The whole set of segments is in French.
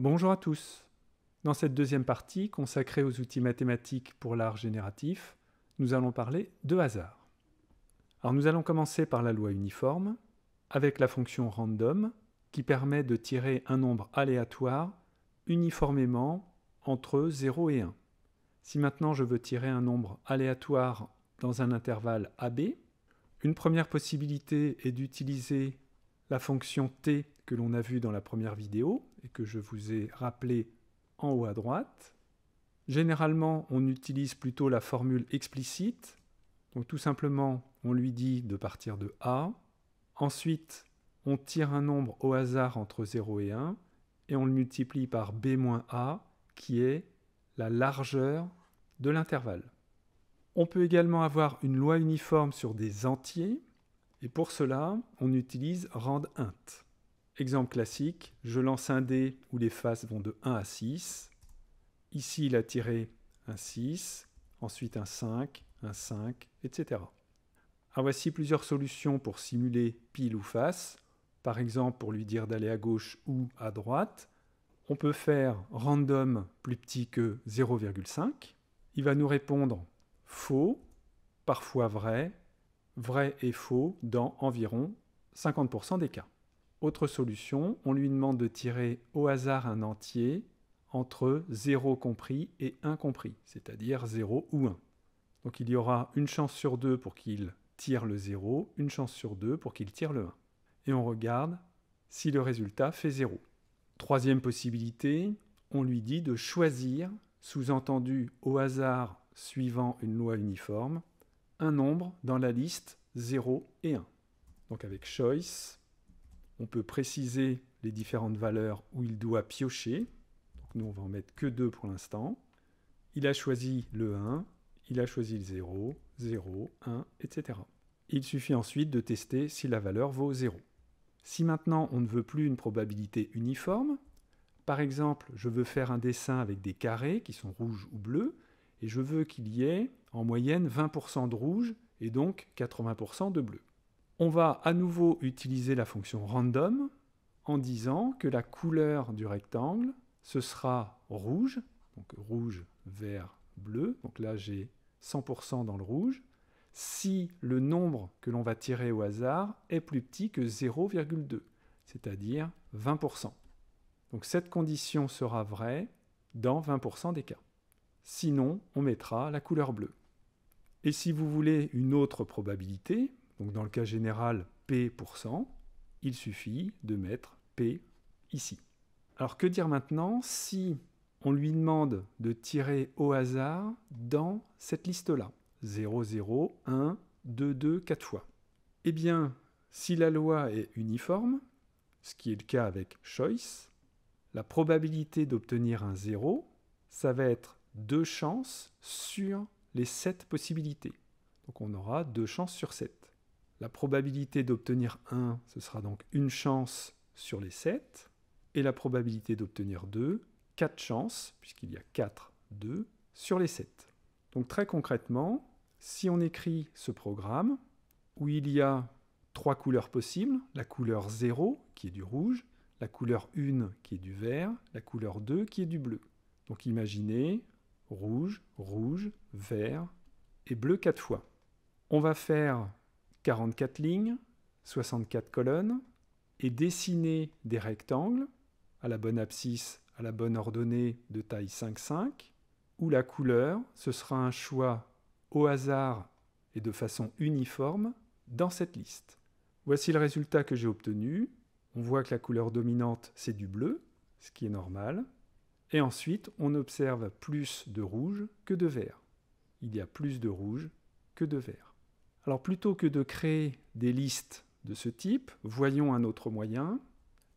Bonjour à tous. Dans cette deuxième partie consacrée aux outils mathématiques pour l'art génératif, nous allons parler de hasard. Alors nous allons commencer par la loi uniforme avec la fonction random qui permet de tirer un nombre aléatoire uniformément entre 0 et 1. Si maintenant je veux tirer un nombre aléatoire dans un intervalle AB, une première possibilité est d'utiliser la fonction t que l'on a vue dans la première vidéo et que je vous ai rappelé en haut à droite. Généralement, on utilise plutôt la formule explicite. Donc tout simplement, on lui dit de partir de A. Ensuite, on tire un nombre au hasard entre 0 et 1 et on le multiplie par B-A qui est la largeur de l'intervalle. On peut également avoir une loi uniforme sur des entiers et pour cela, on utilise randint. Exemple classique, je lance un dé où les faces vont de 1 à 6. Ici, il a tiré un 6, ensuite un 5, un 5, etc. Alors voici plusieurs solutions pour simuler pile ou face. Par exemple, pour lui dire d'aller à gauche ou à droite, on peut faire random plus petit que 0,5. Il va nous répondre faux, parfois vrai, vrai et faux dans environ 50% des cas. Autre solution, on lui demande de tirer au hasard un entier entre 0 compris et 1 compris, c'est-à-dire 0 ou 1. Donc il y aura une chance sur 2 pour qu'il tire le 0, une chance sur 2 pour qu'il tire le 1. Et on regarde si le résultat fait 0. Troisième possibilité, on lui dit de choisir, sous-entendu au hasard suivant une loi uniforme, un nombre dans la liste 0 et 1. Donc avec choice, on peut préciser les différentes valeurs où il doit piocher. Nous, on va en mettre que 2 pour l'instant. Il a choisi le 1, il a choisi le 0, 0, 1, etc. Il suffit ensuite de tester si la valeur vaut 0. Si maintenant on ne veut plus une probabilité uniforme, par exemple, je veux faire un dessin avec des carrés qui sont rouges ou bleus, et je veux qu'il y ait en moyenne 20% de rouge et donc 80% de bleu. On va à nouveau utiliser la fonction random en disant que la couleur du rectangle, ce sera rouge, donc rouge, vert, bleu, donc là j'ai 100% dans le rouge, si le nombre que l'on va tirer au hasard est plus petit que 0,2, c'est-à-dire 20%. Donc cette condition sera vraie dans 20% des cas. Sinon, on mettra la couleur bleue. Et si vous voulez une autre probabilité, donc dans le cas général P il suffit de mettre P ici. Alors que dire maintenant si on lui demande de tirer au hasard dans cette liste-là? 0, 0, 1, 2, 2, 4 fois Eh bien, si la loi est uniforme, ce qui est le cas avec choice, la probabilité d'obtenir un 0, ça va être deux chances sur les 7 possibilités. Donc on aura deux chances sur 7. La probabilité d'obtenir 1, ce sera donc une chance sur les 7. Et la probabilité d'obtenir 2, 4 chances, puisqu'il y a 4, 2, sur les 7. Donc très concrètement, si on écrit ce programme, où il y a trois couleurs possibles, la couleur 0 qui est du rouge, la couleur 1 qui est du vert, la couleur 2 qui est du bleu. Donc imaginez rouge, rouge, vert et bleu 4 fois. On va faire 44 lignes, 64 colonnes, et dessiner des rectangles à la bonne abscisse, à la bonne ordonnée de taille 5,5, où la couleur, ce sera un choix au hasard et de façon uniforme dans cette liste. Voici le résultat que j'ai obtenu. On voit que la couleur dominante, c'est du bleu, ce qui est normal. Et ensuite, on observe plus de rouge que de vert. Il y a plus de rouge que de vert. Alors plutôt que de créer des listes de ce type, voyons un autre moyen.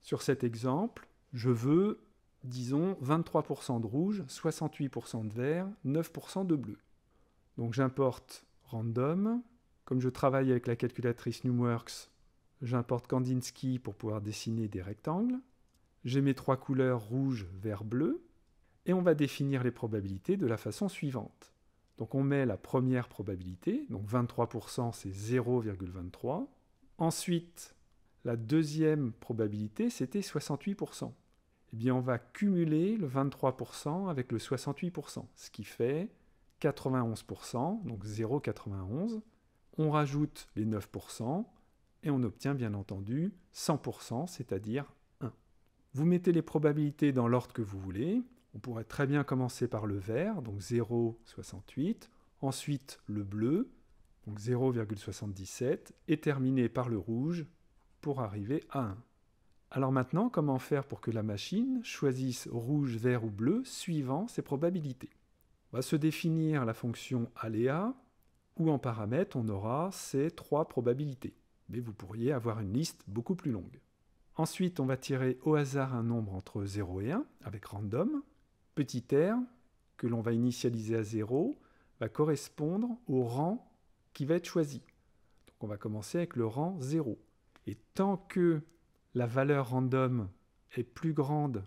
Sur cet exemple, je veux, disons, 23% de rouge, 68% de vert, 9% de bleu. Donc j'importe random. Comme je travaille avec la calculatrice Numworks, j'importe Kandinsky pour pouvoir dessiner des rectangles. J'ai mes trois couleurs rouge, vert, bleu. Et on va définir les probabilités de la façon suivante. Donc on met la première probabilité, donc 23% c'est 0,23. Ensuite, la deuxième probabilité c'était 68%. eh bien on va cumuler le 23% avec le 68%, ce qui fait 91%, donc 0,91. On rajoute les 9% et on obtient bien entendu 100%, c'est-à-dire 1. Vous mettez les probabilités dans l'ordre que vous voulez. On pourrait très bien commencer par le vert, donc 0,68, ensuite le bleu, donc 0,77, et terminer par le rouge pour arriver à 1. Alors maintenant, comment faire pour que la machine choisisse rouge, vert ou bleu suivant ses probabilités? On va se définir la fonction aléa, où en paramètre on aura ces trois probabilités. Mais vous pourriez avoir une liste beaucoup plus longue. Ensuite, on va tirer au hasard un nombre entre 0 et 1 avec random. Petit r, que l'on va initialiser à 0, va correspondre au rang qui va être choisi. Donc on va commencer avec le rang 0. Et tant que la valeur random est plus grande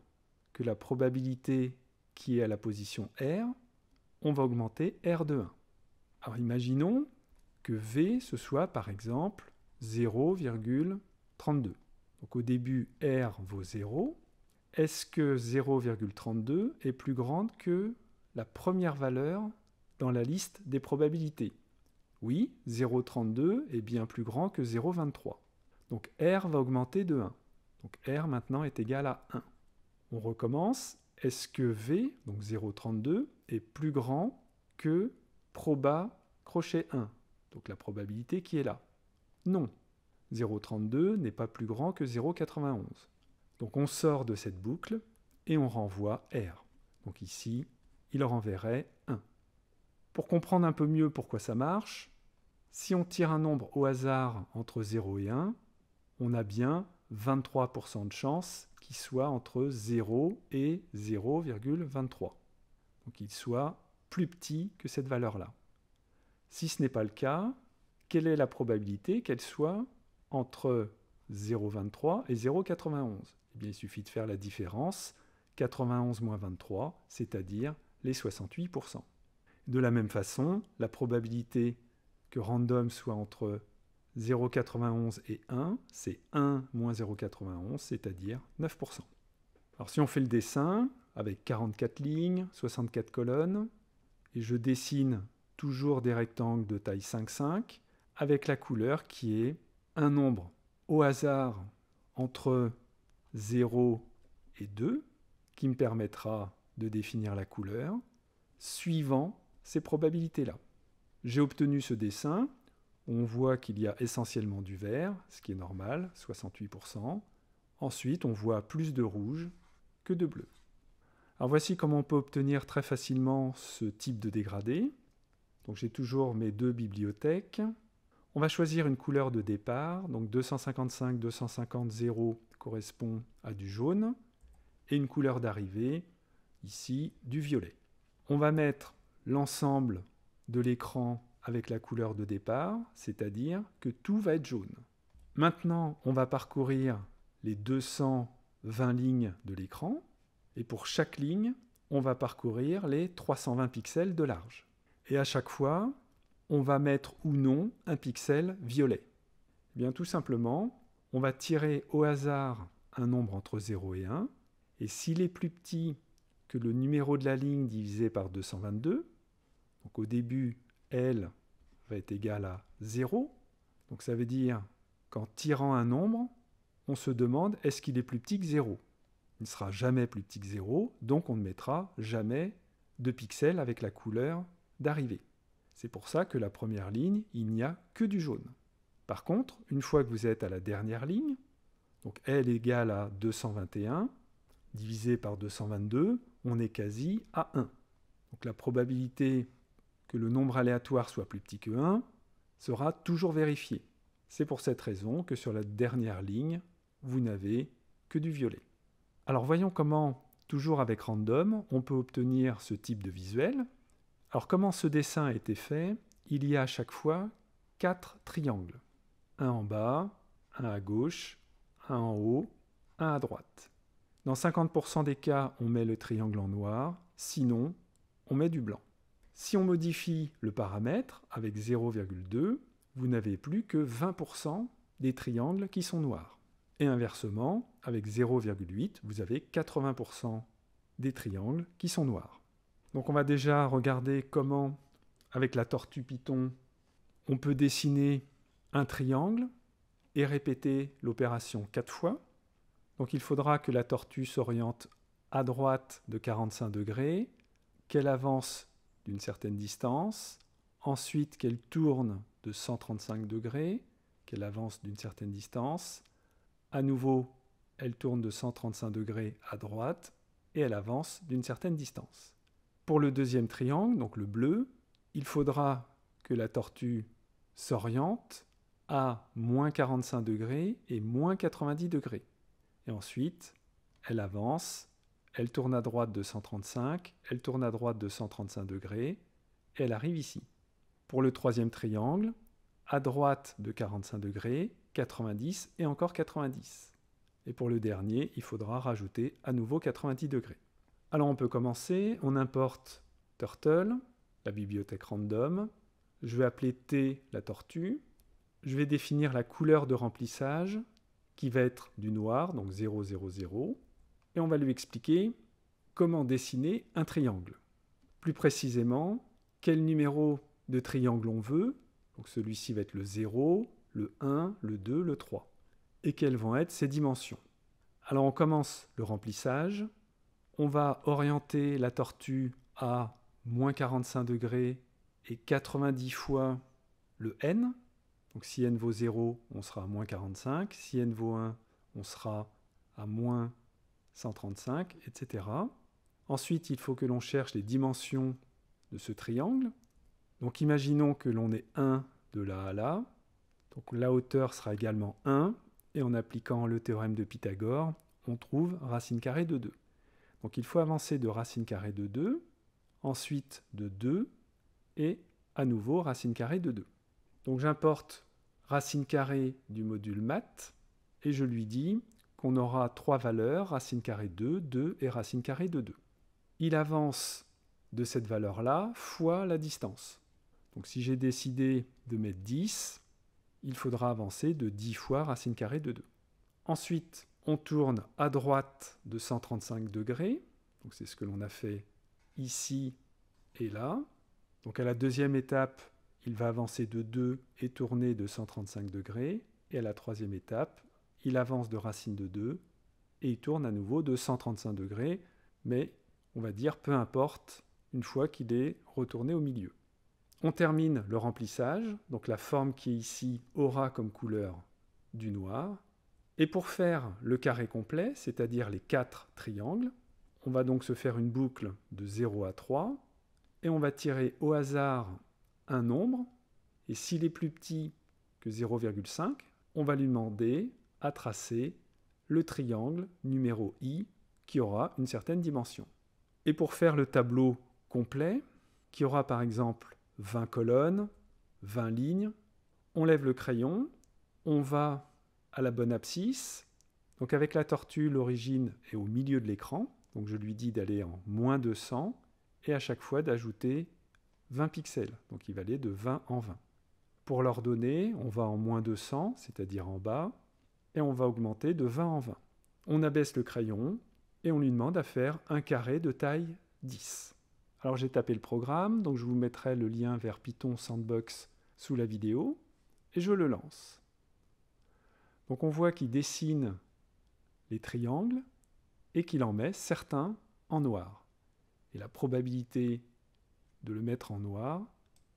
que la probabilité qui est à la position R, on va augmenter R de 1. Alors imaginons que V ce soit par exemple 0,32. Donc au début R vaut 0. Est-ce que 0,32 est plus grande que la première valeur dans la liste des probabilités? Oui, 0,32 est bien plus grand que 0,23. Donc R va augmenter de 1. Donc R maintenant est égal à 1. On recommence. Est-ce que V, donc 0,32, est plus grand que proba crochet 1 Donc la probabilité qui est là. Non. 0,32 n'est pas plus grand que 0,91. Donc on sort de cette boucle et on renvoie R. Donc ici, il renverrait 1. Pour comprendre un peu mieux pourquoi ça marche, si on tire un nombre au hasard entre 0 et 1, on a bien 23% de chance qu'il soit entre 0 et 0,23. Donc il soit plus petit que cette valeur-là. Si ce n'est pas le cas, quelle est la probabilité qu'elle soit entre 0,23 et 0,91 eh Il suffit de faire la différence, 91 moins 23, c'est-à-dire les 68%. De la même façon, la probabilité que random soit entre 0,91 et 1, c'est 1 moins 0,91, c'est-à-dire 9%. Alors si on fait le dessin, avec 44 lignes, 64 colonnes, et je dessine toujours des rectangles de taille 5,5, avec la couleur qui est un nombre au hasard entre 0 et 2, qui me permettra de définir la couleur, suivant ces probabilités-là. J'ai obtenu ce dessin, on voit qu'il y a essentiellement du vert, ce qui est normal, 68%. Ensuite, on voit plus de rouge que de bleu. Alors voici comment on peut obtenir très facilement ce type de dégradé. Donc j'ai toujours mes deux bibliothèques. On va choisir une couleur de départ, donc 255, 250, 0 correspond à du jaune, et une couleur d'arrivée, ici, du violet. On va mettre l'ensemble de l'écran avec la couleur de départ, c'est-à-dire que tout va être jaune. Maintenant, on va parcourir les 220 lignes de l'écran, et pour chaque ligne, on va parcourir les 320 pixels de large. Et à chaque fois, on va mettre ou non un pixel violet. Eh bien tout simplement, on va tirer au hasard un nombre entre 0 et 1, et s'il est plus petit que le numéro de la ligne divisé par 222, donc au début L va être égal à 0. Donc ça veut dire qu'en tirant un nombre, on se demande est-ce qu'il est plus petit que 0 Il ne sera jamais plus petit que 0, donc on ne mettra jamais de pixels avec la couleur d'arrivée. C'est pour ça que la première ligne, il n'y a que du jaune. Par contre, une fois que vous êtes à la dernière ligne, donc L égale à 221, divisé par 222, on est quasi à 1. Donc la probabilité que le nombre aléatoire soit plus petit que 1 sera toujours vérifié. C'est pour cette raison que sur la dernière ligne, vous n'avez que du violet. Alors voyons comment, toujours avec random, on peut obtenir ce type de visuel. Alors comment ce dessin a été fait? Il y a à chaque fois quatre triangles. Un en bas, un à gauche, un en haut, un à droite. Dans 50% des cas, on met le triangle en noir, sinon, on met du blanc. Si on modifie le paramètre avec 0,2, vous n'avez plus que 20% des triangles qui sont noirs. Et inversement, avec 0,8, vous avez 80% des triangles qui sont noirs. Donc on va déjà regarder comment, avec la tortue Python, on peut dessiner triangle et répéter l'opération quatre fois. Donc il faudra que la tortue s'oriente à droite de 45 degrés, qu'elle avance d'une certaine distance, ensuite qu'elle tourne de 135 degrés, qu'elle avance d'une certaine distance, à nouveau elle tourne de 135 degrés à droite et elle avance d'une certaine distance. Pour le deuxième triangle, donc le bleu, il faudra que la tortue s'oriente à moins 45 degrés et moins 90 degrés. Et ensuite, elle avance, elle tourne à droite de 135, elle tourne à droite de 135 degrés, elle arrive ici. Pour le troisième triangle, à droite de 45 degrés, 90 et encore 90. Et pour le dernier, il faudra rajouter à nouveau 90 degrés. Alors on peut commencer, on importe Turtle, la bibliothèque random, je vais appeler T la tortue, je vais définir la couleur de remplissage qui va être du noir, donc 0, 0, 0, et on va lui expliquer comment dessiner un triangle. Plus précisément, quel numéro de triangle on veut, donc celui-ci va être le 0, le 1, le 2, le 3, et quelles vont être ses dimensions. Alors on commence le remplissage, on va orienter la tortue à moins 45 degrés et 90 fois le n. Donc si n vaut 0, on sera à moins 45. Si n vaut 1, on sera à moins 135, etc. Ensuite, il faut que l'on cherche les dimensions de ce triangle. Donc imaginons que l'on ait 1 de là à là. Donc la hauteur sera également 1. Et en appliquant le théorème de Pythagore, on trouve racine carrée de 2. Donc il faut avancer de racine carrée de 2, ensuite de 2, et à nouveau racine carrée de 2. Donc j'importe racine carrée du module math, et je lui dis qu'on aura trois valeurs, racine carrée 2, 2 et racine carrée de 2. Il avance de cette valeur-là fois la distance. Donc si j'ai décidé de mettre 10, il faudra avancer de 10 fois racine carrée de 2. Ensuite, on tourne à droite de 135 degrés. C'est ce que l'on a fait ici et là. Donc à la deuxième étape, il va avancer de 2 et tourner de 135 degrés. Et à la troisième étape, il avance de racine de 2 et il tourne à nouveau de 135 degrés, mais on va dire peu importe une fois qu'il est retourné au milieu. On termine le remplissage, donc la forme qui est ici aura comme couleur du noir. Et pour faire le carré complet, c'est-à-dire les quatre triangles, on va donc se faire une boucle de 0 à 3, et on va tirer au hasard un nombre, et s'il est plus petit que 0,5, on va lui demander à tracer le triangle numéro i qui aura une certaine dimension. Et pour faire le tableau complet, qui aura par exemple 20 colonnes, 20 lignes, on lève le crayon, on va à la bonne abscisse. Donc avec la tortue, l'origine est au milieu de l'écran. Donc je lui dis d'aller en moins 200 et à chaque fois d'ajouter 20 pixels. Donc il va aller de 20 en 20. Pour l'ordonnée, on va en moins 200, c'est-à-dire en bas, et on va augmenter de 20 en 20. On abaisse le crayon et on lui demande à faire un carré de taille 10. Alors j'ai tapé le programme, donc je vous mettrai le lien vers Python Sandbox sous la vidéo, et je le lance. Donc on voit qu'il dessine les triangles et qu'il en met certains en noir. Et la probabilité de le mettre en noir,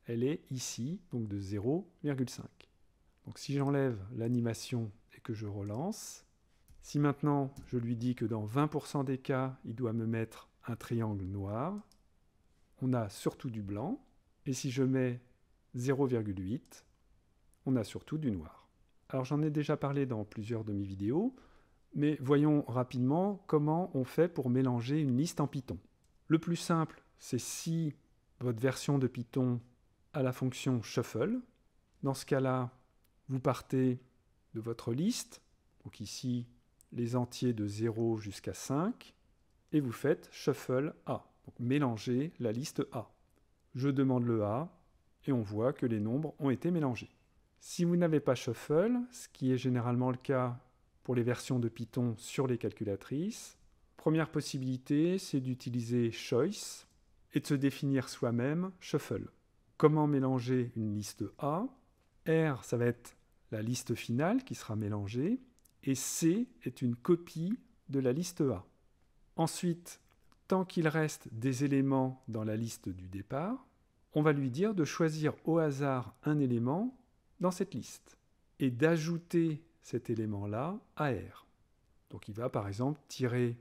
elle est ici, donc de 0,5. Donc si j'enlève l'animation et que je relance, si maintenant je lui dis que dans 20% des cas, il doit me mettre un triangle noir, on a surtout du blanc, et si je mets 0,8, on a surtout du noir. Alors j'en ai déjà parlé dans plusieurs de mes vidéos, mais voyons rapidement comment on fait pour mélanger une liste en Python. Le plus simple, c'est si votre version de Python a la fonction shuffle. Dans ce cas-là, vous partez de votre liste, donc ici les entiers de 0 jusqu'à 5, et vous faites shuffle A, donc mélanger la liste A. Je demande le A, et on voit que les nombres ont été mélangés. Si vous n'avez pas shuffle, ce qui est généralement le cas pour les versions de Python sur les calculatrices. Première possibilité, c'est d'utiliser choice et de se définir soi-même shuffle. Comment mélanger une liste A? R, ça va être la liste finale qui sera mélangée, et C est une copie de la liste A. Ensuite, tant qu'il reste des éléments dans la liste du départ, on va lui dire de choisir au hasard un élément dans cette liste et d'ajouter cet élément-là à R. Donc il va par exemple tirer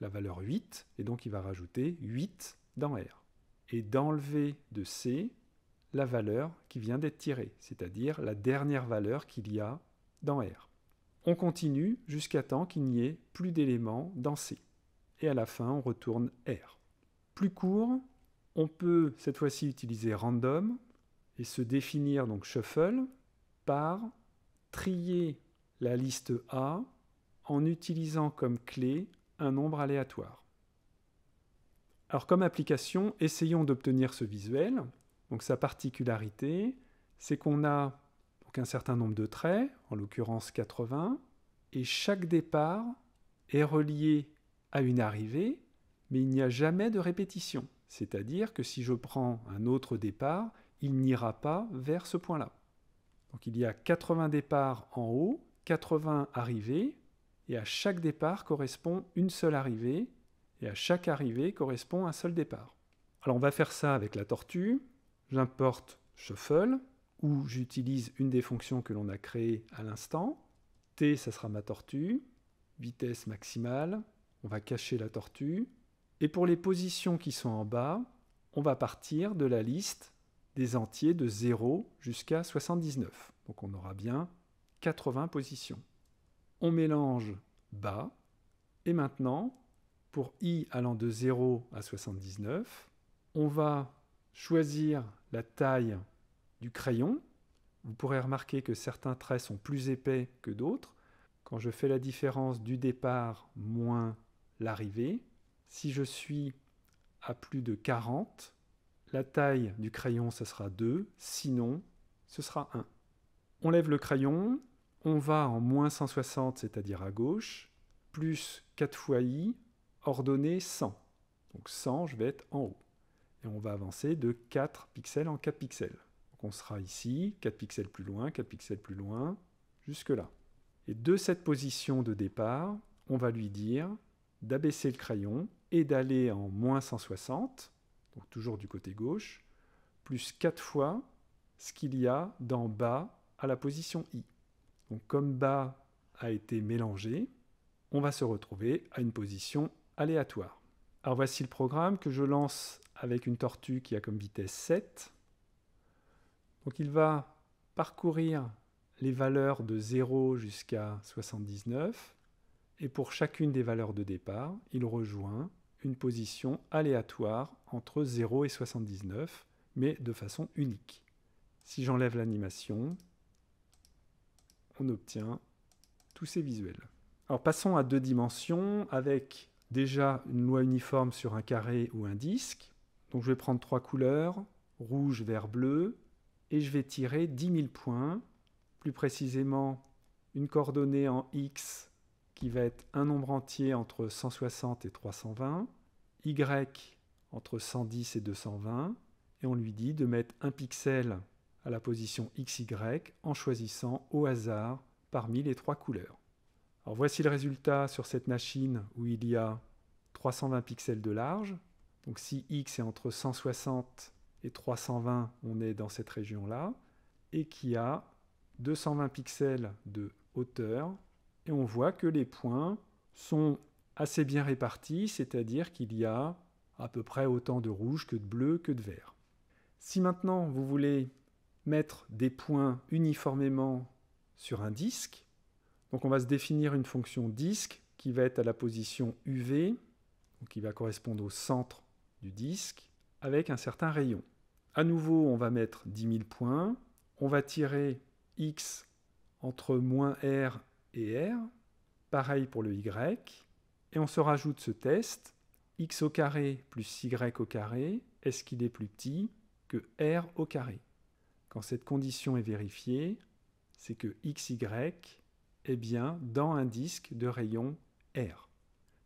la valeur 8 et donc il va rajouter 8 dans R. Et d'enlever de C la valeur qui vient d'être tirée, c'est-à-dire la dernière valeur qu'il y a dans R. On continue jusqu'à temps qu'il n'y ait plus d'éléments dans C. Et à la fin, on retourne R. Plus court, on peut cette fois-ci utiliser random et se définir donc shuffle par trier la liste A en utilisant comme clé un nombre aléatoire. Alors comme application, essayons d'obtenir ce visuel. Donc sa particularité, c'est qu'on a un certain nombre de traits, en l'occurrence 80, et chaque départ est relié à une arrivée, mais il n'y a jamais de répétition. C'est-à-dire que si je prends un autre départ, il n'ira pas vers ce point-là. Donc il y a 80 départs en haut, 80 arrivées, et à chaque départ correspond une seule arrivée, et à chaque arrivée correspond un seul départ. Alors on va faire ça avec la tortue j'importe shuffle, où j'utilise une des fonctions que l'on a créées à l'instant. T, ça sera ma tortue. Vitesse maximale. On va cacher la tortue. Et pour les positions qui sont en bas, on va partir de la liste des entiers de 0 jusqu'à 79. Donc on aura bien 80 positions. On mélange bas. Et maintenant, pour i allant de 0 à 79, on va choisir la taille du crayon. Vous pourrez remarquer que certains traits sont plus épais que d'autres. Quand je fais la différence du départ moins l'arrivée, si je suis à plus de 40, la taille du crayon, ce sera 2, sinon, ce sera 1. On lève le crayon, on va en moins 160, c'est-à-dire à gauche, plus 4 fois i, ordonnée 100. Donc 100, je vais être en haut et on va avancer de 4 pixels en 4 pixels. Donc on sera ici, 4 pixels plus loin, 4 pixels plus loin, jusque là. Et de cette position de départ, on va lui dire d'abaisser le crayon et d'aller en moins 160, donc toujours du côté gauche, plus 4 fois ce qu'il y a d'en bas à la position I. Donc comme bas a été mélangé, on va se retrouver à une position aléatoire. Alors voici le programme que je lance avec une tortue qui a comme vitesse 7. Donc il va parcourir les valeurs de 0 jusqu'à 79 et pour chacune des valeurs de départ, il rejoint une position aléatoire entre 0 et 79, mais de façon unique. Si j'enlève l'animation, on obtient tous ces visuels. Alors passons à deux dimensions avec déjà une loi uniforme sur un carré ou un disque. Donc je vais prendre trois couleurs, rouge, vert, bleu, et je vais tirer 10 000 points, plus précisément une coordonnée en x qui va être un nombre entier entre 160 et 320, y entre 110 et 220, et on lui dit de mettre un pixel à la position xy en choisissant au hasard parmi les trois couleurs. Voici le résultat sur cette machine où il y a 320 pixels de large, donc si x est entre 160 et 320, on est dans cette région-là, et qui a 220 pixels de hauteur, et on voit que les points sont assez bien répartis, c'est-à-dire qu'il y a à peu près autant de rouge que de bleu que de vert. Si maintenant vous voulez mettre des points uniformément sur un disque, donc on va se définir une fonction disque qui va être à la position UV, qui va correspondre au centre du disque avec un certain rayon. À nouveau, on va mettre 10 000 points. On va tirer x entre moins r et r. Pareil pour le y. Et on se rajoute ce test. x au carré plus y au carré, est-ce qu'il est plus petit que r au carré? Quand cette condition est vérifiée, c'est que xy bien dans un disque de rayon R.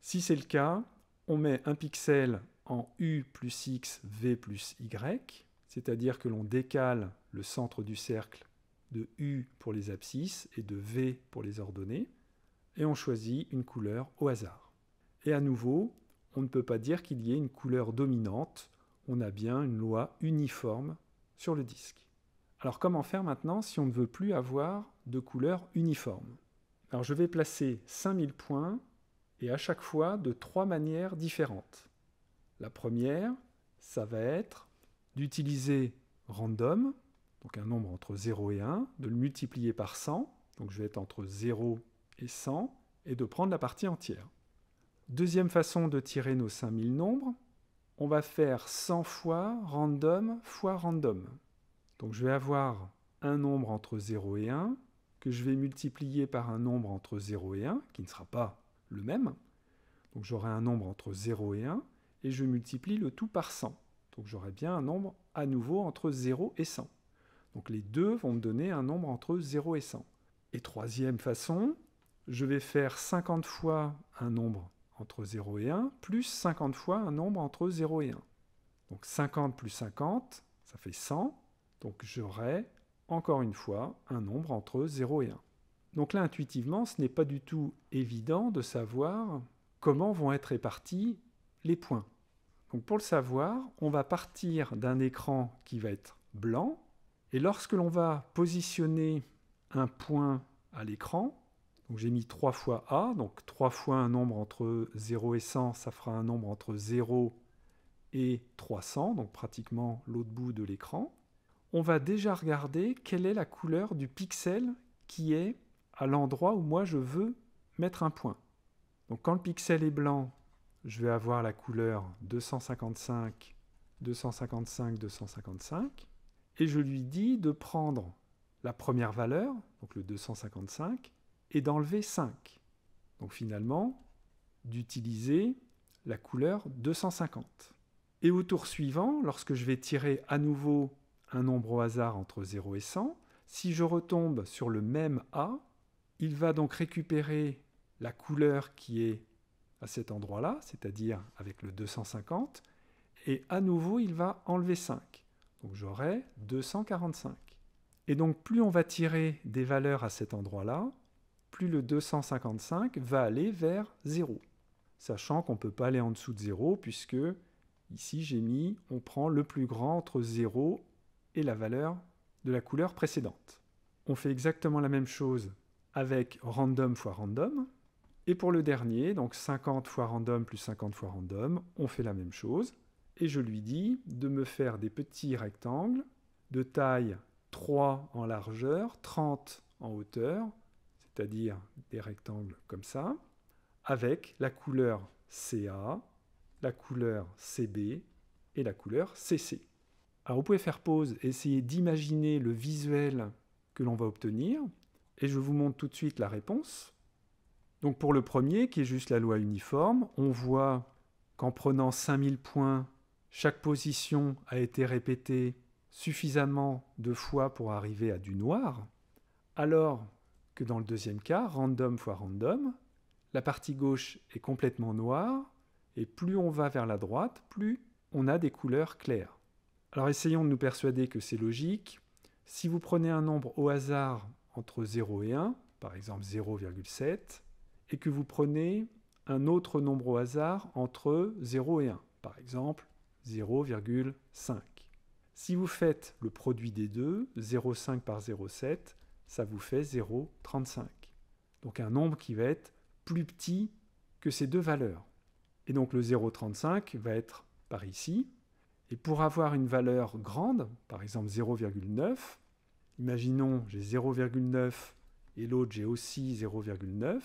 Si c'est le cas, on met un pixel en U plus X, V plus Y, c'est-à-dire que l'on décale le centre du cercle de U pour les abscisses et de V pour les ordonnées, et on choisit une couleur au hasard. Et à nouveau, on ne peut pas dire qu'il y ait une couleur dominante, on a bien une loi uniforme sur le disque. Alors comment faire maintenant si on ne veut plus avoir de couleur uniforme? Alors je vais placer 5000 points et à chaque fois de trois manières différentes. La première, ça va être d'utiliser random, donc un nombre entre 0 et 1, de le multiplier par 100, donc je vais être entre 0 et 100, et de prendre la partie entière. Deuxième façon de tirer nos 5000 nombres, on va faire 100 fois random fois random. Donc je vais avoir un nombre entre 0 et 1, que je vais multiplier par un nombre entre 0 et 1, qui ne sera pas le même. Donc j'aurai un nombre entre 0 et 1, et je multiplie le tout par 100. Donc j'aurai bien un nombre à nouveau entre 0 et 100. Donc les deux vont me donner un nombre entre 0 et 100. Et troisième façon, je vais faire 50 fois un nombre entre 0 et 1, plus 50 fois un nombre entre 0 et 1. Donc 50 plus 50, ça fait 100. Donc j'aurai encore une fois un nombre entre 0 et 1. Donc là, intuitivement, ce n'est pas du tout évident de savoir comment vont être répartis les points. Donc pour le savoir, on va partir d'un écran qui va être blanc, et lorsque l'on va positionner un point à l'écran, j'ai mis 3 fois A, donc 3 fois un nombre entre 0 et 100, ça fera un nombre entre 0 et 300, donc pratiquement l'autre bout de l'écran. On va déjà regarder quelle est la couleur du pixel qui est à l'endroit où moi je veux mettre un point. Donc quand le pixel est blanc, je vais avoir la couleur 255, 255, 255, et je lui dis de prendre la première valeur, donc le 255, et d'enlever 5. Donc finalement, d'utiliser la couleur 250. Et au tour suivant, lorsque je vais tirer à nouveau un nombre au hasard entre 0 et 100, si je retombe sur le même A, il va donc récupérer la couleur qui est à cet endroit-là, c'est-à-dire avec le 250, et à nouveau il va enlever 5. Donc j'aurai 245. Et donc plus on va tirer des valeurs à cet endroit-là, plus le 255 va aller vers 0. Sachant qu'on ne peut pas aller en dessous de 0, puisque ici j'ai mis, on prend le plus grand entre 0 et la valeur de la couleur précédente. On fait exactement la même chose avec random fois random. Et pour le dernier, donc 50 fois random plus 50 fois random, on fait la même chose. Et je lui dis de me faire des petits rectangles de taille 3 en largeur, 30 en hauteur, c'est-à-dire des rectangles comme ça, avec la couleur CA, la couleur CB et la couleur CC. Vous pouvez faire pause, essayer d'imaginer le visuel que l'on va obtenir, et je vous montre tout de suite la réponse. Donc pour le premier, qui est juste la loi uniforme, on voit qu'en prenant 5000 points, chaque position a été répétée suffisamment de fois pour arriver à du noir, alors que dans le deuxième cas, random fois random, la partie gauche est complètement noire, et plus on va vers la droite, plus on a des couleurs claires. Alors essayons de nous persuader que c'est logique. Si vous prenez un nombre au hasard entre 0 et 1, par exemple 0,7, et que vous prenez un autre nombre au hasard entre 0 et 1, par exemple 0,5. Si vous faites le produit des deux, 0,5 par 0,7, ça vous fait 0,35. Donc un nombre qui va être plus petit que ces deux valeurs. Et donc le 0,35 va être par ici. Et pour avoir une valeur grande, par exemple 0,9, imaginons j'ai 0,9 et l'autre j'ai aussi 0,9. Donc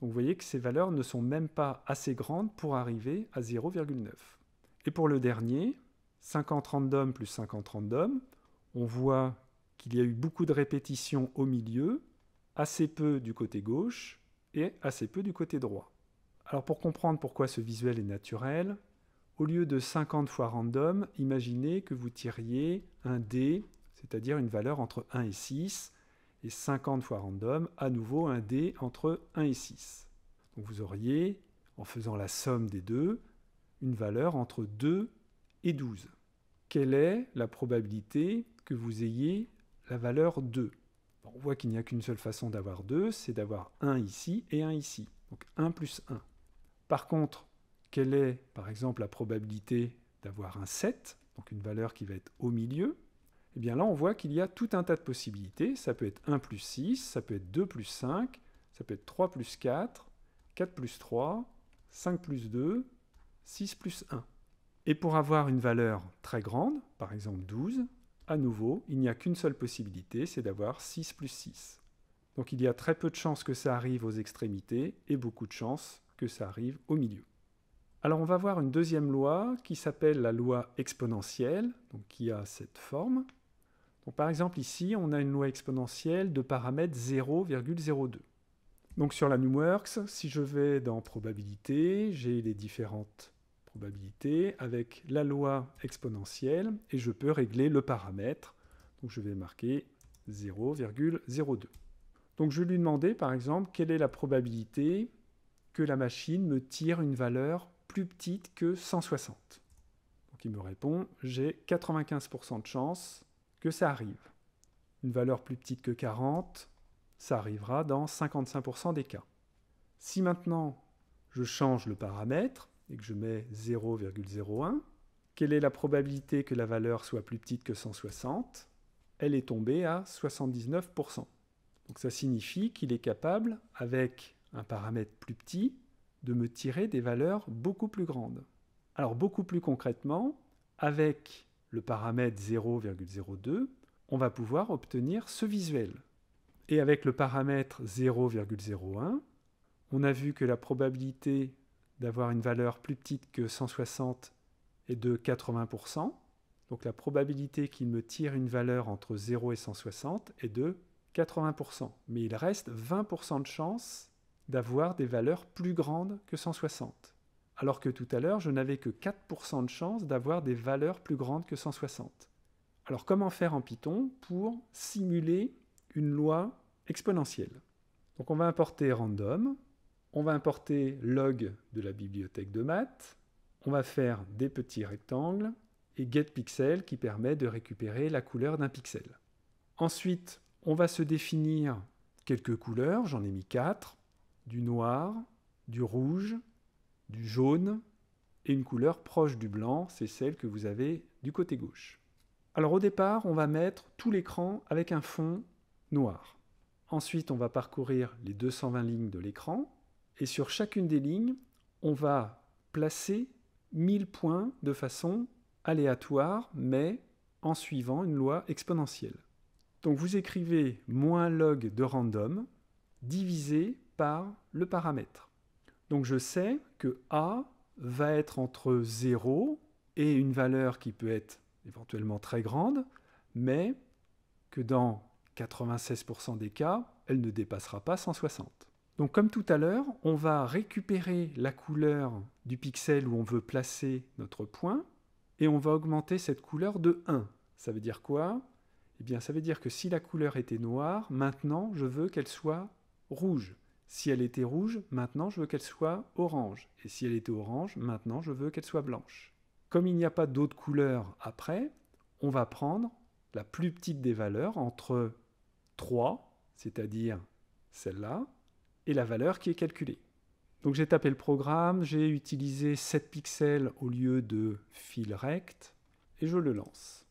vous voyez que ces valeurs ne sont même pas assez grandes pour arriver à 0,9. Et pour le dernier, 50 random plus 50 random, on voit qu'il y a eu beaucoup de répétitions au milieu, assez peu du côté gauche et assez peu du côté droit. Alors pour comprendre pourquoi ce visuel est naturel, au lieu de 50 fois random, imaginez que vous tiriez un dé, c'est-à-dire une valeur entre 1 et 6, et 50 fois random, à nouveau un dé entre 1 et 6. Donc vous auriez, en faisant la somme des deux, une valeur entre 2 et 12. Quelle est la probabilité que vous ayez la valeur 2 On voit qu'il n'y a qu'une seule façon d'avoir 2, c'est d'avoir 1 ici et 1 ici. Donc 1 plus 1. Par contre, quelle est par exemple la probabilité d'avoir un 7, donc une valeur qui va être au milieu? Eh bien là, on voit qu'il y a tout un tas de possibilités. Ça peut être 1 plus 6, ça peut être 2 plus 5, ça peut être 3 plus 4, 4 plus 3, 5 plus 2, 6 plus 1. Et pour avoir une valeur très grande, par exemple 12, à nouveau, il n'y a qu'une seule possibilité, c'est d'avoir 6 plus 6. Donc il y a très peu de chances que ça arrive aux extrémités et beaucoup de chances que ça arrive au milieu. Alors on va voir une deuxième loi qui s'appelle la loi exponentielle, qui a cette forme. Par exemple ici, on a une loi exponentielle de paramètre 0,02. Donc sur la NumWorks, si je vais dans probabilité, j'ai les différentes probabilités avec la loi exponentielle et je peux régler le paramètre. Donc je vais marquer 0,02. Donc je lui demander par exemple quelle est la probabilité que la machine me tire une valeur plus petite que 160. Donc il me répond, j'ai 95% de chance que ça arrive. Une valeur plus petite que 40, ça arrivera dans 55% des cas. Si maintenant je change le paramètre et que je mets 0,01, quelle est la probabilité que la valeur soit plus petite que 160 Elle est tombée à 79%. Donc ça signifie qu'il est capable, avec un paramètre plus petit, de me tirer des valeurs beaucoup plus grandes. Alors beaucoup plus concrètement, avec le paramètre 0,02, on va pouvoir obtenir ce visuel. Et avec le paramètre 0,01, on a vu que la probabilité d'avoir une valeur plus petite que 160 est de 80%. Donc la probabilité qu'il me tire une valeur entre 0 et 160 est de 80%. Mais il reste 20% de chance d'avoir des valeurs plus grandes que 160. Alors que tout à l'heure, je n'avais que 4% de chance d'avoir des valeurs plus grandes que 160. Alors comment faire en Python pour simuler une loi exponentielle? Donc on va importer random, on va importer log de la bibliothèque de maths, on va faire des petits rectangles et getPixel qui permet de récupérer la couleur d'un pixel. Ensuite, on va se définir quelques couleurs, j'en ai mis quatre du noir, du rouge, du jaune et une couleur proche du blanc, c'est celle que vous avez du côté gauche. Alors au départ, on va mettre tout l'écran avec un fond noir. Ensuite, on va parcourir les 220 lignes de l'écran et sur chacune des lignes, on va placer 1000 points de façon aléatoire, mais en suivant une loi exponentielle. Donc vous écrivez moins log de random divisé par le paramètre. Donc je sais que A va être entre 0 et une valeur qui peut être éventuellement très grande, mais que dans 96% des cas, elle ne dépassera pas 160. Donc comme tout à l'heure, on va récupérer la couleur du pixel où on veut placer notre point, et on va augmenter cette couleur de 1. Ça veut dire quoi? Eh bien ça veut dire que si la couleur était noire, maintenant je veux qu'elle soit rouge. Si elle était rouge, maintenant je veux qu'elle soit orange. Et si elle était orange, maintenant je veux qu'elle soit blanche. Comme il n'y a pas d'autres couleurs après, on va prendre la plus petite des valeurs entre 3, c'est-à-dire celle-là, et la valeur qui est calculée. Donc j'ai tapé le programme, j'ai utilisé 7 pixels au lieu de fil rect, et je le lance.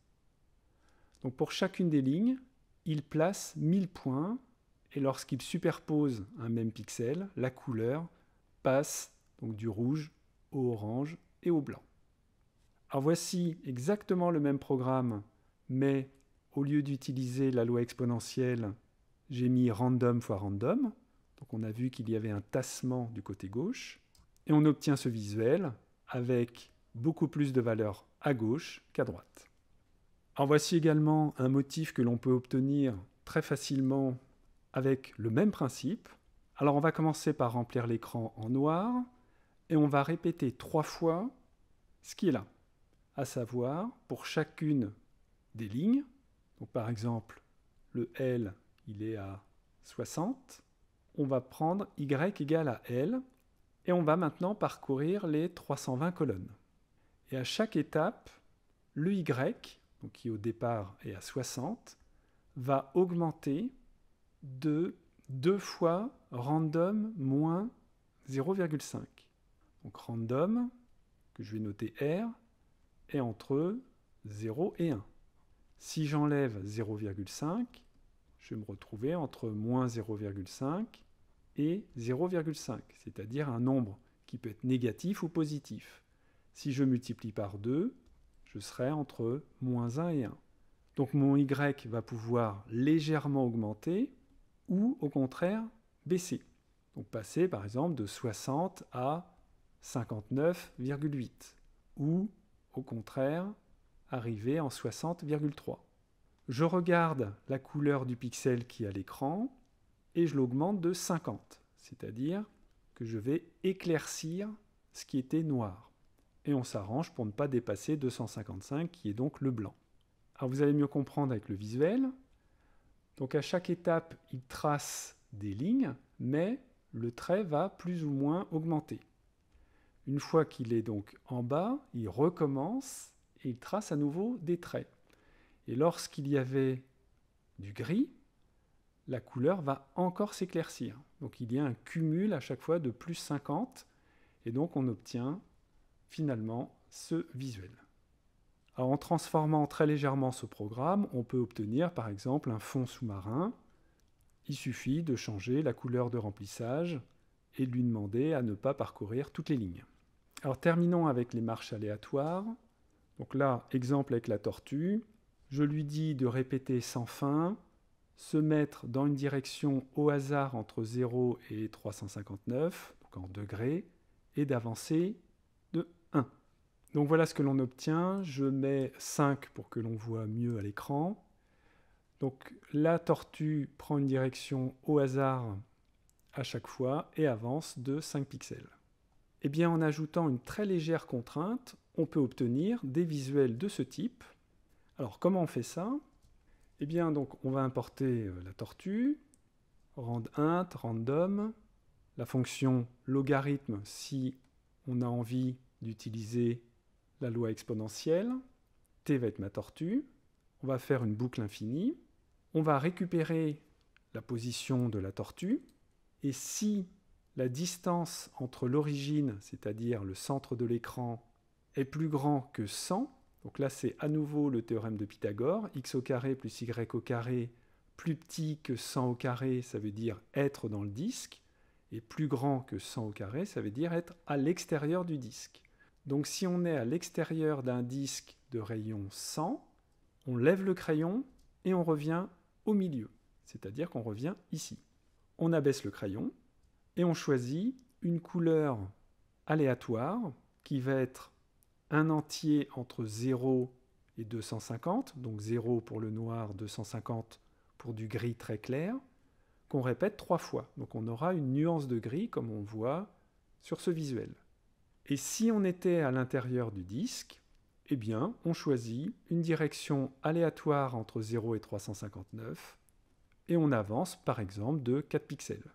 Donc pour chacune des lignes, il place 1000 points et lorsqu'il superpose un même pixel, la couleur passe donc du rouge au orange et au blanc. Alors voici exactement le même programme, mais au lieu d'utiliser la loi exponentielle, j'ai mis random fois random. Donc on a vu qu'il y avait un tassement du côté gauche. Et on obtient ce visuel avec beaucoup plus de valeurs à gauche qu'à droite. Alors voici également un motif que l'on peut obtenir très facilement avec le même principe. Alors on va commencer par remplir l'écran en noir et on va répéter trois fois ce qui est là, à savoir pour chacune des lignes, donc par exemple le L il est à 60. On va prendre y égale à L et on va maintenant parcourir les 320 colonnes. Et à chaque étape, le y, qui au départ est à 60, va augmenter de 2 fois random moins 0,5. Donc random, que je vais noter R, est entre 0 et 1. Si j'enlève 0,5, je vais me retrouver entre moins 0,5 et 0,5, c'est-à-dire un nombre qui peut être négatif ou positif. Si je multiplie par 2, je serai entre moins 1 et 1. Donc mon y va pouvoir légèrement augmenter ou au contraire baisser. Donc passer par exemple de 60 à 59,8 ou au contraire arriver en 60,3. Je regarde la couleur du pixel qui est à l'écran et je l'augmente de 50, c'est-à-dire que je vais éclaircir ce qui était noir. Et on s'arrange pour ne pas dépasser 255 qui est donc le blanc. Alors vous allez mieux comprendre avec le visuel. Donc à chaque étape, il trace des lignes, mais le trait va plus ou moins augmenter. Une fois qu'il est donc en bas, il recommence et il trace à nouveau des traits. Et lorsqu'il y avait du gris, la couleur va encore s'éclaircir. Donc il y a un cumul à chaque fois de plus 50, et donc on obtient finalement ce visuel. En transformant très légèrement ce programme, on peut obtenir par exemple un fond sous-marin. Il suffit de changer la couleur de remplissage et de lui demander à ne pas parcourir toutes les lignes. Alors terminons avec les marches aléatoires. Donc là, exemple avec la tortue. Je lui dis de répéter sans fin, se mettre dans une direction au hasard entre 0 et 359, donc en degrés, et d'avancer de 1. Donc voilà ce que l'on obtient. Je mets 5 pour que l'on voit mieux à l'écran. Donc la tortue prend une direction au hasard à chaque fois et avance de 5 pixels. Eh bien, en ajoutant une très légère contrainte, on peut obtenir des visuels de ce type. Alors, comment on fait ça? Eh bien, donc, on va importer euh, la tortue, randint, random, la fonction logarithme si on a envie d'utiliser la loi exponentielle. T va être ma tortue. On va faire une boucle infinie. On va récupérer la position de la tortue. Et si la distance entre l'origine, c'est-à-dire le centre de l'écran, est plus grand que 100, donc là c'est à nouveau le théorème de Pythagore, x au carré plus y au carré plus petit que 100 au carré, ça veut dire être dans le disque, et plus grand que 100 au carré, ça veut dire être à l'extérieur du disque. Donc si on est à l'extérieur d'un disque de rayon 100, on lève le crayon et on revient au milieu, c'est-à-dire qu'on revient ici. On abaisse le crayon, et on choisit une couleur aléatoire qui va être un entier entre 0 et 250, donc 0 pour le noir, 250 pour du gris très clair, qu'on répète trois fois. Donc on aura une nuance de gris comme on voit sur ce visuel. Et si on était à l'intérieur du disque, eh bien, on choisit une direction aléatoire entre 0 et 359 et on avance par exemple de 4 pixels.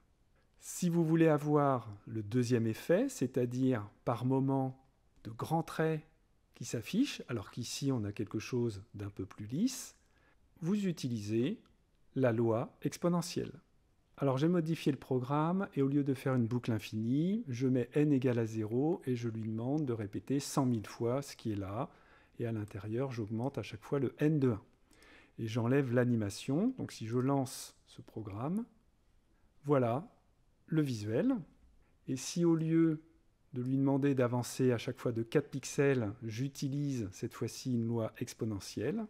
Si vous voulez avoir le deuxième effet, c'est-à-dire par moment de grands traits qui s'affichent, alors qu'ici on a quelque chose d'un peu plus lisse, vous utilisez la loi exponentielle. Alors j'ai modifié le programme et au lieu de faire une boucle infinie, je mets n égale à 0 et je lui demande de répéter 100 000 fois ce qui est là. Et à l'intérieur, j'augmente à chaque fois le n de 1. Et j'enlève l'animation. Donc si je lance ce programme, voilà, le visuel. Et si au lieu de lui demander d'avancer à chaque fois de 4 pixels, j'utilise cette fois-ci une loi exponentielle,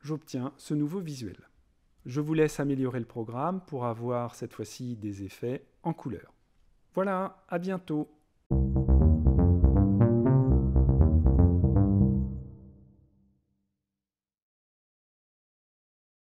j'obtiens ce nouveau visuel. Je vous laisse améliorer le programme pour avoir cette fois-ci des effets en couleur. Voilà, à bientôt